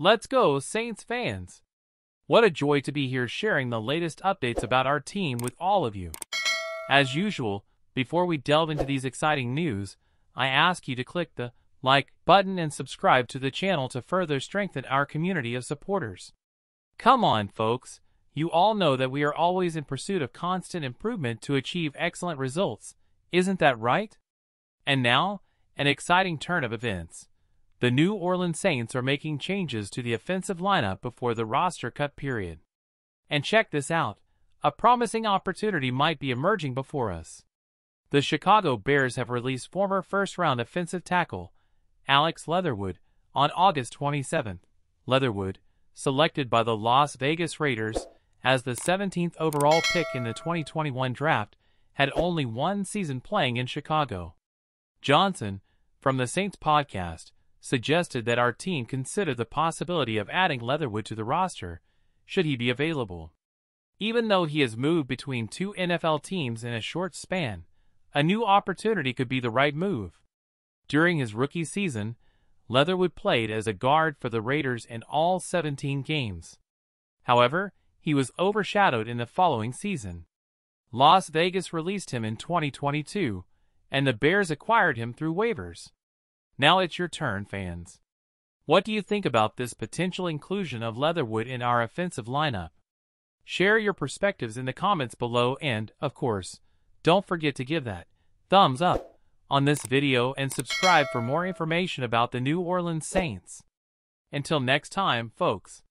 Let's go, Saints fans! What a joy to be here sharing the latest updates about our team with all of you. As usual, before we delve into these exciting news, I ask you to click the like button and subscribe to the channel to further strengthen our community of supporters. Come on, folks. You all know that we are always in pursuit of constant improvement to achieve excellent results. Isn't that right? And now, an exciting turn of events. The New Orleans Saints are making changes to the offensive lineup before the roster cut period. And check this out. A promising opportunity might be emerging before us. The Chicago Bears have released former first-round offensive tackle Alex Leatherwood on August 27. Leatherwood, selected by the Las Vegas Raiders as the 17th overall pick in the 2021 draft, had only one season playing in Chicago. Johnson, from the Saints podcast, suggested that our team consider the possibility of adding Leatherwood to the roster, should he be available. Even though he has moved between two NFL teams in a short span, a new opportunity could be the right move. During his rookie season, Leatherwood played as a guard for the Raiders in all 17 games. However, he was overshadowed in the following season. Las Vegas released him in 2022, and the Bears acquired him through waivers. Now it's your turn, fans. What do you think about this potential inclusion of Leatherwood in our offensive lineup? Share your perspectives in the comments below and, of course, don't forget to give that thumbs up on this video and subscribe for more information about the New Orleans Saints. Until next time, folks.